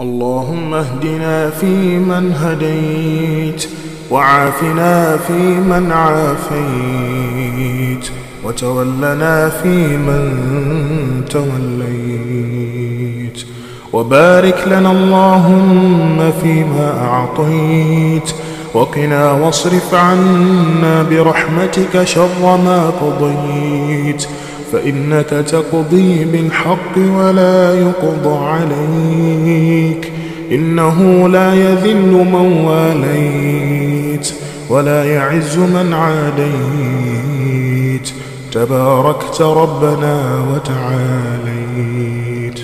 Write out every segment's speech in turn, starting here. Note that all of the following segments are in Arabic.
اللهم اهدنا فيمن هديت وعافنا فيمن عافيت وتولنا فيمن توليت وبارك لنا اللهم فيما أعطيت وقنا واصرف عنا برحمتك شر ما قضيت فإنك تقضي بالحق ولا يقضى عليك. إنه لا يذل من واليت ولا يعز من عاديت. تباركت ربنا وتعاليت.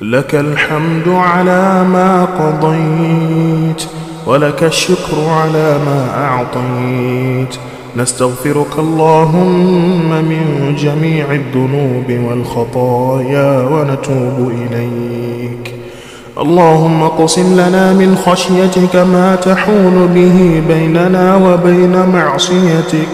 لك الحمد على ما قضيت ولك الشكر على ما أعطيت. نستغفرك اللهم من جميع الذنوب والخطايا ونتوب إليك. اللهم اقسم لنا من خشيتك ما تحول به بيننا وبين معصيتك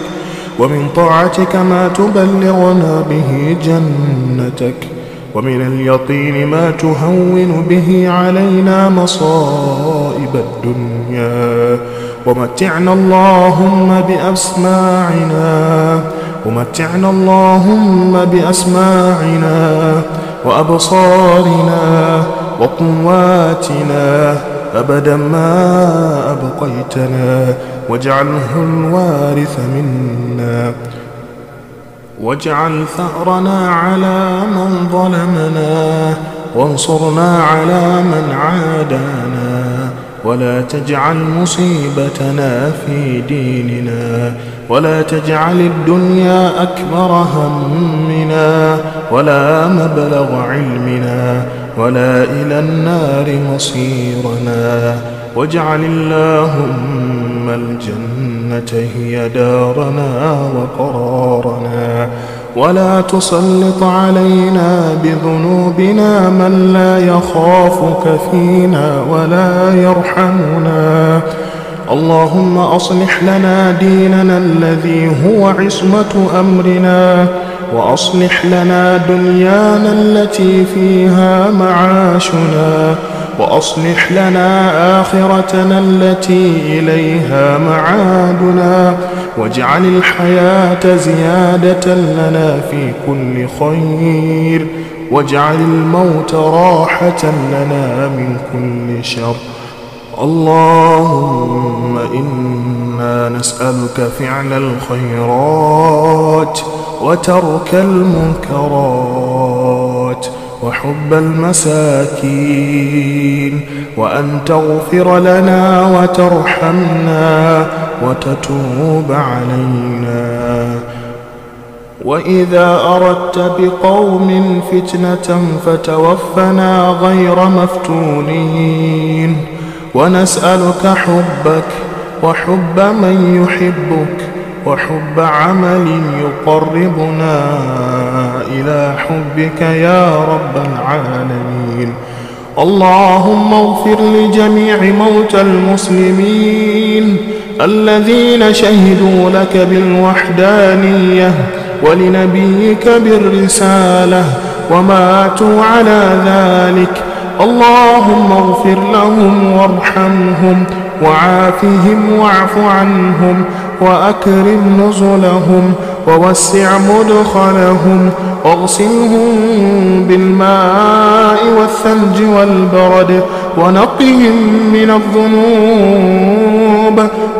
ومن طاعتك ما تبلغنا به جنتك. ومن اليقين ما تهون به علينا مصائب الدنيا. ومتعنا اللهم بأسماعنا ومتعنا اللهم بأسماعنا وأبصارنا وقواتنا. أبدا ما أبقيتنا واجعله الوارث منا. واجعل ثأرنا على من ظلمنا وانصرنا على من عادانا ولا تجعل مصيبتنا في ديننا ولا تجعل الدنيا أكبر همنا ولا مبلغ علمنا ولا إلى النار مصيرنا واجعل اللهم الجنة هي دارنا وقرارنا ولا تسلط علينا بذنوبنا من لا يخافك فينا ولا يرحمنا. اللهم أصلح لنا ديننا الذي هو عصمة أمرنا وأصلح لنا دنيانا التي فيها معاشنا. وأصلح لنا آخرتنا التي إليها معادنا واجعل الحياة زيادة لنا في كل خير واجعل الموت راحة لنا من كل شر. اللهم إنا نسألك فعل الخيرات وترك المنكرات وحب المساكين وأن تغفر لنا وترحمنا وتتوب علينا. وإذا أردت بقوم فتنة فتوفنا غير مفتونين. ونسألك حبك وحب من يحبك وحب عمل يقربنا إلى حبك يا رب العالمين. اللهم اغفر لجميع موتى المسلمين الذين شهدوا لك بالوحدانية ولنبيك بالرسالة وماتوا على ذلك. اللهم اغفر لهم وارحمهم وعافهم واعف عنهم وأكرم نزلهم ووسع مدخلهم واغسلهم بالماء والثلج والبرد ونقهم من الذنوب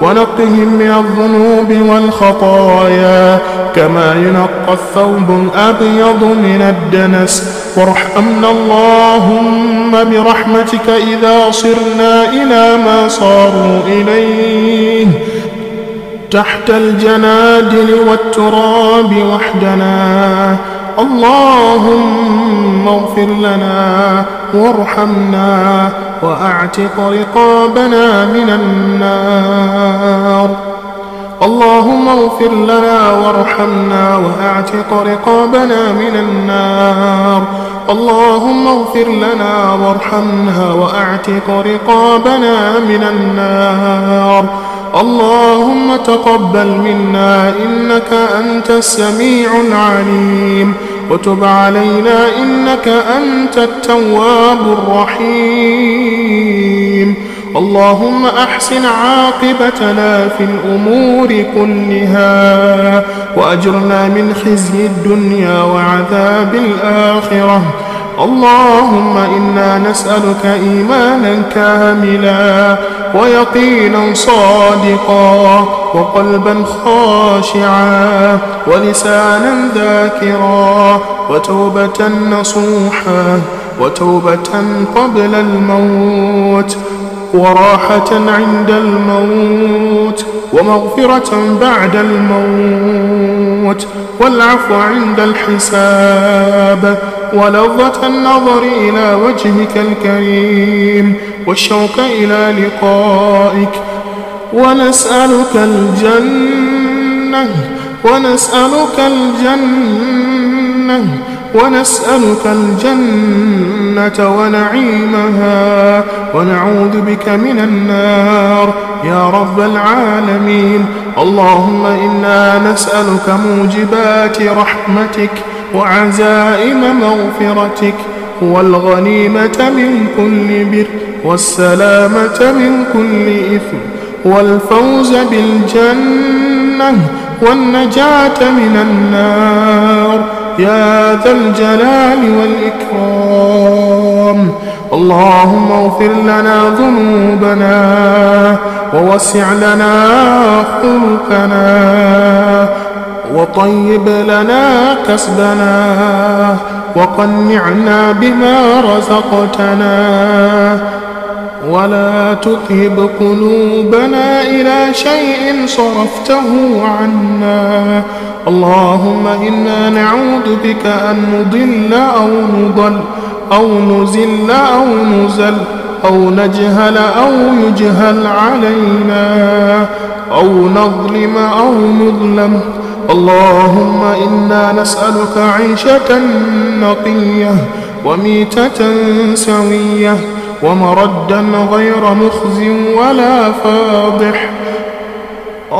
ونقهم من الذنوب والخطايا كما ينقى الثوب الأبيض من الدنس وارحمنا اللهم برحمتك إذا صرنا إلى ما صاروا إليه. تحت الجنادل والتراب وحدنا. اللهم اغفر لنا وارحمنا وأعتق رقابنا من النار. اللهم اغفر لنا وارحمنا وأعتق رقابنا من النار. اللهم اغفر لنا وارحمنا وأعتق رقابنا من النار. اللهم تقبل منا إنك أنت السميع العليم. وتب علينا إنك أنت التواب الرحيم. اللهم أحسن عاقبتنا في الأمور كلها وأجرنا من خزي الدنيا وعذاب الآخرة. اللهم إنا نسألك إيمانا كاملا ويقينا صادقا وقلبا خاشعا ولسانا ذاكرا وتوبة نصوحا وتوبة قبل الموت. وراحة عند الموت ومغفرة بعد الموت والعفو عند الحساب ولذة النظر إلى وجهك الكريم والشوق إلى لقائك ونسألك الجنة ونسألك الجنة ونسألك الجنة ونعيمها ونعوذ بك من النار. يا رب العالمين اللهم إنا نسألك موجبات رحمتك وعزائم مغفرتك والغنيمة من كل بر والسلامة من كل إثم والفوز بالجنة والنجاة من النار. يا ذا الجلال والإكرام. اللهم اغفر لنا ذنوبنا ووسع لنا خلقنا وطيب لنا كسبنا وقنعنا بما رزقتنا ولا تذهب قلوبنا إلى شيء صرفته عنا. اللهم إنا نعوذ بك أن نضل أو نضل أو نزل أو نزل أو نجهل أو يجهل علينا أو نظلم أو نظلم. اللهم إنا نسألك عيشة نقية وميتة سوية. ومردا غير مخز ولا فاضح.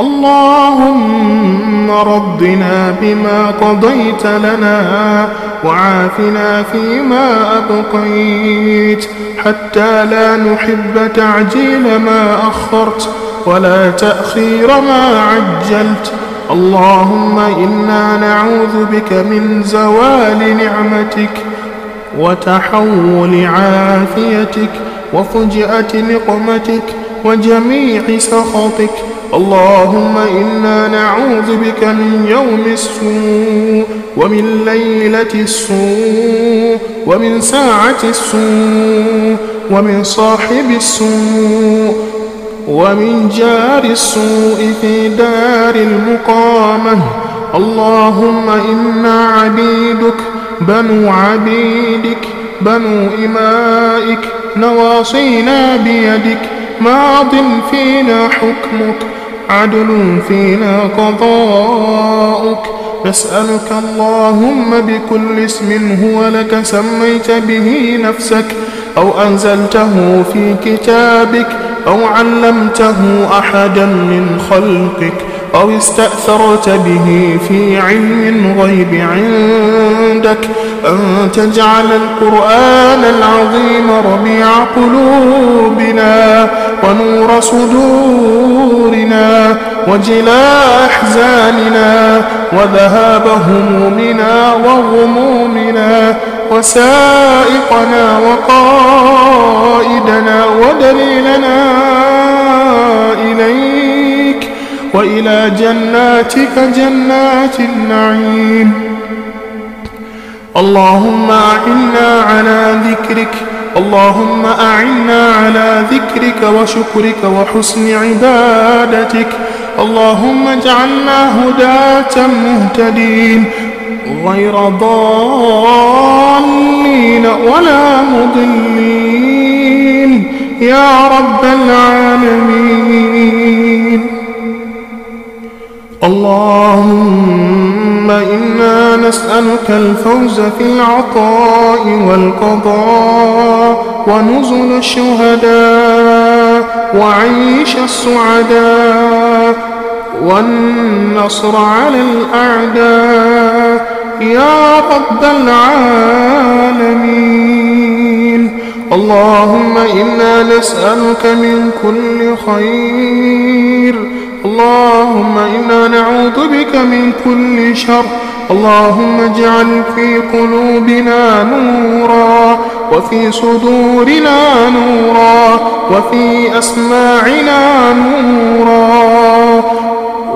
اللهم رضنا بما قضيت لنا وعافنا فيما أبقيت. حتى لا نحب تعجيل ما أخرت ولا تأخير ما عجلت. اللهم إنا نعوذ بك من زوال نعمتك. وتحول عافيتك وفجأة نقمتك وجميع سخطك. اللهم إنا نعوذ بك من يوم السوء ومن ليلة السوء ومن ساعة السوء ومن صاحب السوء ومن جار السوء في دار المقامة. اللهم إنا عبيدك بنو عبيدك بنو إمائك نواصينا بيدك ماض فينا حكمك عدل فينا قضاؤك. نسألك اللهم بكل اسم هو لك سميت به نفسك أو أنزلته في كتابك أو علمته أحدا من خلقك. أو استأثرت به في علم الغيب عندك أن تجعل القرآن العظيم ربيع قلوبنا ونور صدورنا وجلاء أحزاننا وذهاب همومنا وغمومنا وسائقنا وقائدنا ودليلنا إليك. وإلى جناتك جنات النعيم. اللهم أعنا على ذكرك اللهم أعنا على ذكرك وشكرك وحسن عبادتك. اللهم اجعلنا هداة مهتدين غير ضالين ولا مضلين. يا رب العالمين. اللهم إنا نسألك الفوز في العطاء والقضاء ونزل الشهداء وعيش السعداء والنصر على الأعداء يا رب العالمين. اللهم إنا نسألك من كل خير اللهم إنا نعوذ بك من كل شر. اللهم اجعل في قلوبنا نورا وفي صدورنا نورا وفي أسماعنا نورا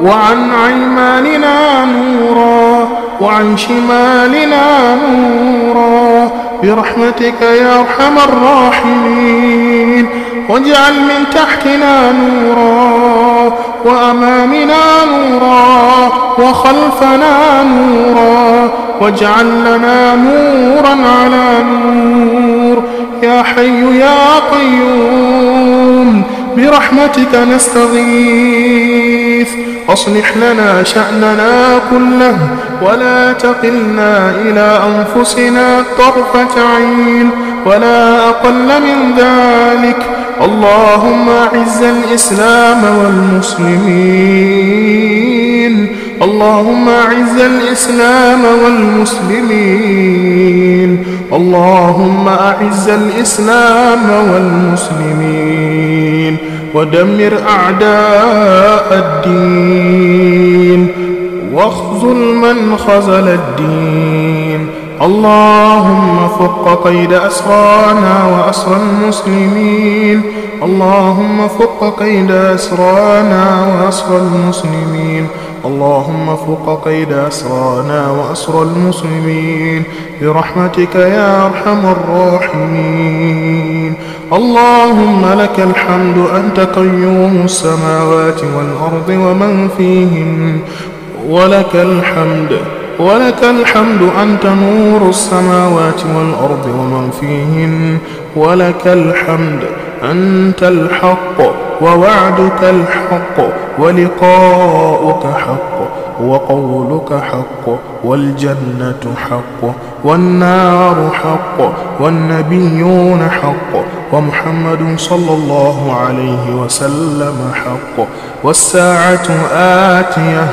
وعن عيماننا نورا وعن شمالنا نورا برحمتك يا أرحم الراحمين. واجعل من تحتنا نورا وأمامنا نورا وخلفنا نورا واجعل لنا نورا على نور. يا حي يا قيوم برحمتك نستغيث. أصلح لنا شأننا كله ولا تقلنا إلى أنفسنا طرفة عين ولا أقل من ذلك. اللهم أعز الإسلام والمسلمين. اللهم أعز الإسلام والمسلمين. اللهم أعز الإسلام والمسلمين. ودمر أعداء الدين. واخذل من خزل الدين. اللهم فك قيد أسرانا وأسرى المسلمين. اللهم فك قيد أسرانا وأسرى المسلمين. اللهم فك قيد أسرانا وأسرى المسلمين. برحمتك يا أرحم الراحمين. اللهم لك الحمد أنت قيوم السماوات والأرض ومن فيهن. ولك الحمد ولك الحمد أنت نور السماوات والأرض ومن فيهن. ولك الحمد أنت الحق ووعدك الحق ولقاؤك حق وقولك حق والجنة حق والنار حق والنبيون حق ومحمد صلى الله عليه وسلم حق والساعة آتية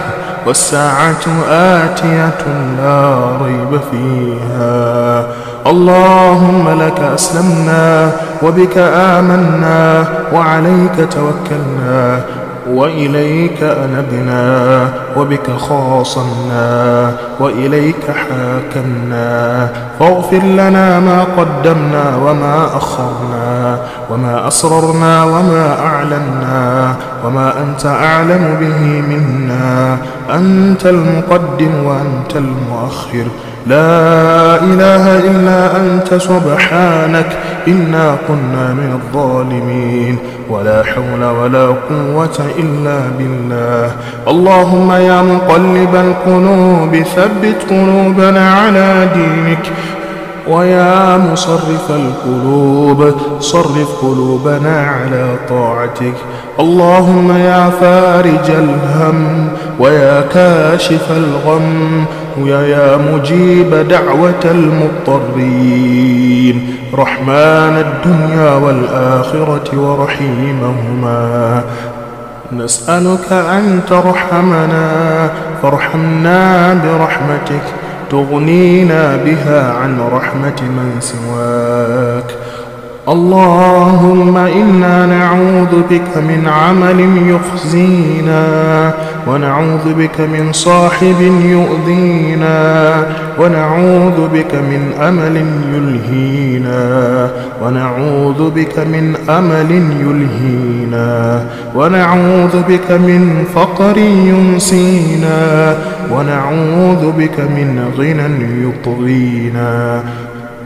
والساعة آتية لا ريب فيها. اللهم لك أسلمنا وبك آمنا وعليك توكلنا وإليك أنبنا. وبك خاصمنا وإليك حاكمنا فاغفر لنا ما قدمنا وما أخرنا وما أسررنا وما أعلنا وما أنت أعلم به منا أنت المقدم وأنت المؤخر لا إله إلا أنت سبحانك إنا كنا من الظالمين. ولا حول ولا قوة إلا بالله. اللهم يا مقلب القلوب ثبت قلوبنا على دينك. ويا مصرف القلوب صرف قلوبنا على طاعتك. اللهم يا فارج الهم ويا كاشف الغم ويا مجيب دعوة المضطرين. رحمن الدنيا والآخرة ورحيمهما. نسألك أن ترحمنا فارحمنا برحمتك تغنينا بها عن رحمة من سواك. اللهم إنا نعوذ بك من عمل يخزينا ونعوذ بك من صاحب يؤذينا ونعوذ بك من أمل يلهينا ونعوذ بك من أمل يلهينا ونعوذ بك من فقر ينسينا ونعوذ بك من غنى يطغينا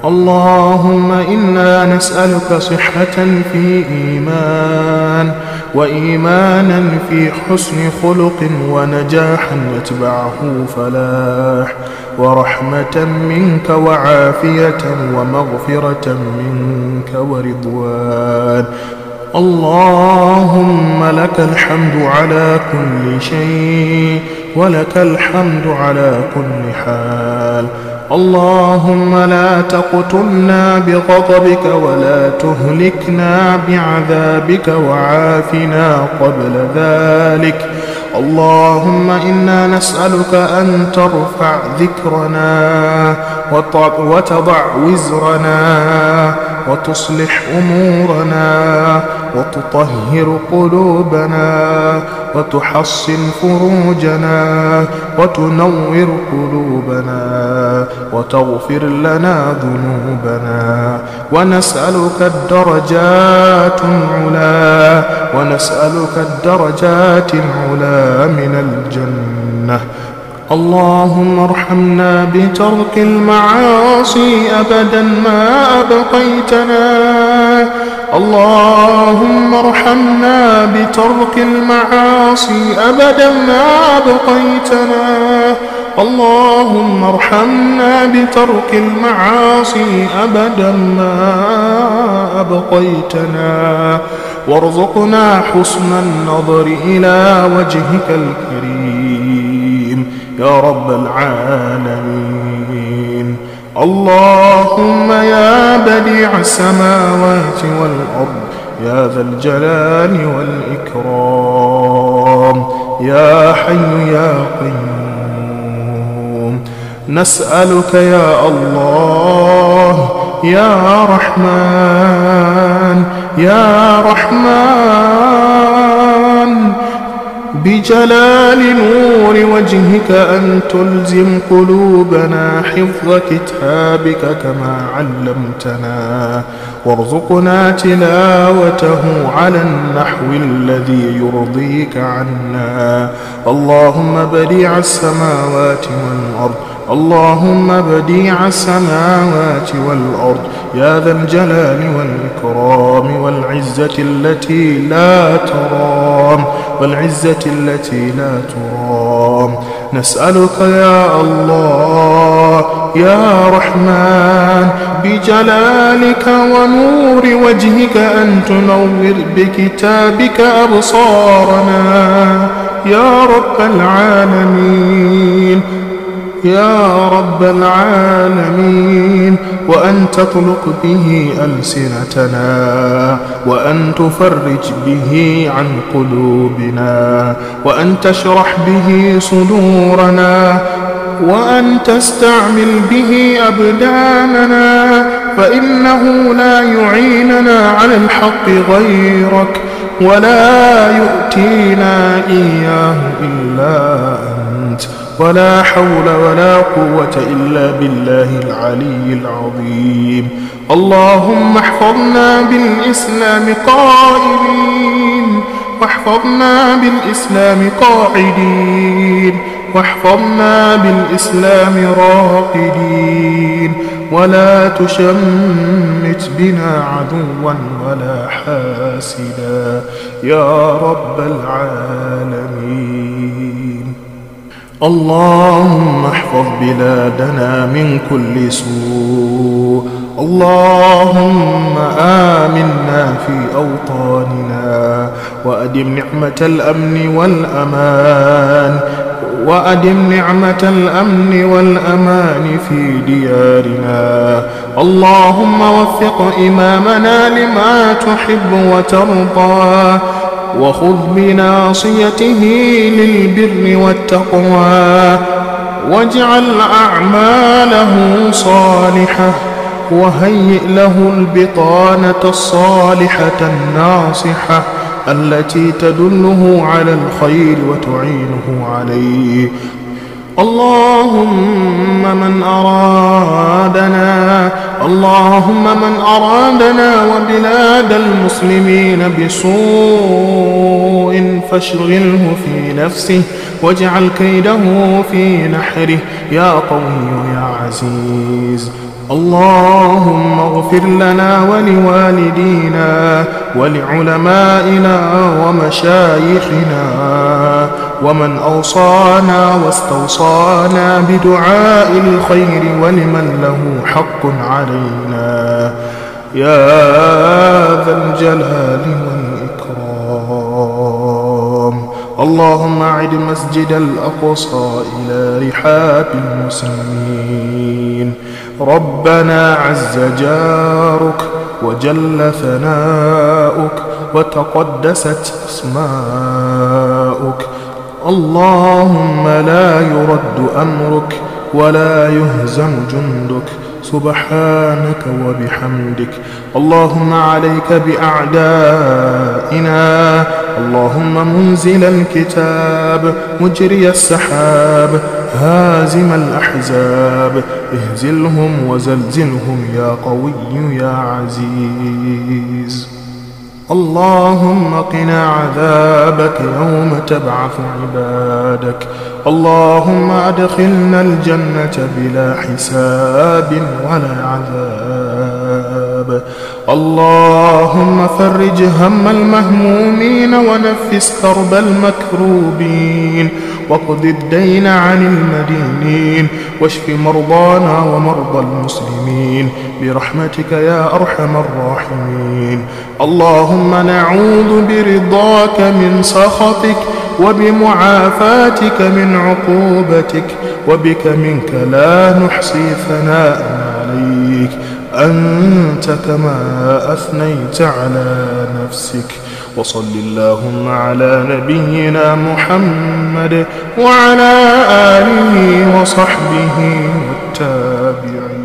اللهم إنا نسألك صحة في إيمان وإيمانا في حسن خلق ونجاحا يتبعه فلاح ورحمة منك وعافية ومغفرة منك ورضوان اللهم لك الحمد على كل شيء ولك الحمد على كل حال اللهم لا تقتلنا بغضبك ولا تهلكنا بعذابك وعافنا قبل ذلك. اللهم إنا نسألك أن ترفع ذكرنا وتضع وزرنا وتصلح أمورنا وتطهر قلوبنا وتحصن فروجنا وتنور قلوبنا وتغفر لنا ذنوبنا ونسألك الدرجات العلا ونسألك الدرجات العلا من الجنة اللهم ارحمنا بترك المعاصي أبدا ما أبقيتنا. اللهم ارحمنا بترك المعاصي أبدا ما أبقيتنا. اللهم ارحمنا بترك المعاصي أبدا ما أبقيتنا. وارزقنا حسن النظر إلى وجهك الكريم. يا رب العالمين. اللهم يا بديع السماوات والأرض يا ذا الجلال والإكرام يا حي يا قيوم. نسألك يا الله يا رحمن يا رحمن بجلال نور وجهك أن تلزم قلوبنا حفظ كتابك كما علمتنا. وارزقنا تلاوته على النحو الذي يرضيك عنا. اللهم بديع السماوات والأرض. اللهم بديع السماوات والأرض. يا ذا الجلال والإكرام. والعزة التي لا ترام والعزة التي لا ترام. نسألك يا الله يا رحمن بجلالك ونور وجهك أن تنور بكتابك أبصارنا. يا رب العالمين. يا رب العالمين وأن تطلق به ألسنتنا وأن تفرج به عن قلوبنا وأن تشرح به صدورنا وأن تستعمل به أبداننا فإنه لا يعيننا على الحق غيرك ولا يؤتينا إياه إلا أنت ولا حول ولا قوة إلا بالله العلي العظيم. اللهم احفظنا بالإسلام قائمين واحفظنا بالإسلام قاعدين واحفظنا بالإسلام راقدين. ولا تشمت بنا عدوا ولا حاسدا. يا رب العالمين. اللهم احفظ بلادنا من كل سوء. اللهم آمنا في أوطاننا وأدم نعمة الأمن والأمان وأدم نعمة الأمن والأمان في ديارنا. اللهم وفق إمامنا لما تحب وترضى. وخذ بناصيته للبر والتقوى واجعل أعماله صالحة وهيئ له البطانة الصالحة الناصحة التي تدله على الخير وتعينه عليه اللهم من أرادنا اللهم من أرادنا وبلاد المسلمين بسوء فاشغله في نفسه واجعل كيده في نحره. يا قوي يا عزيز اللهم اغفر لنا ولوالدينا ولعلمائنا ومشايخنا. ومن أوصانا واستوصانا بدعاء الخير ولمن له حق علينا. يا ذا الجلال والإكرام. اللهم أعد مسجد الأقصى إلى رحاب المسلمين. ربنا عز جارك وجل ثناؤك وتقدست أسماؤك. اللهم لا يرد أمرك ولا يهزم جندك. سبحانك وبحمدك. اللهم عليك بأعدائنا. اللهم منزل الكتاب مجري السحاب هازم الأحزاب. اهزلهم وزلزلهم يا قوي يا عزيز. اللهم قنا عذابك يوم تبعث عبادك. اللهم أدخلنا الجنة بلا حساب ولا عذاب. اللهم فرج هم المهمومين ونفس كرب المكروبين. وقض الدين عن المدينين واشف مرضانا ومرضى المسلمين برحمتك يا أرحم الراحمين. اللهم نعوذ برضاك من سخطك وبمعافاتك من عقوبتك وبك منك لا نحصي ثناء عليك. أنت كما أثنيت على نفسك. وصل اللهم على نبينا محمد وعلى آله وصحبه والتابعين.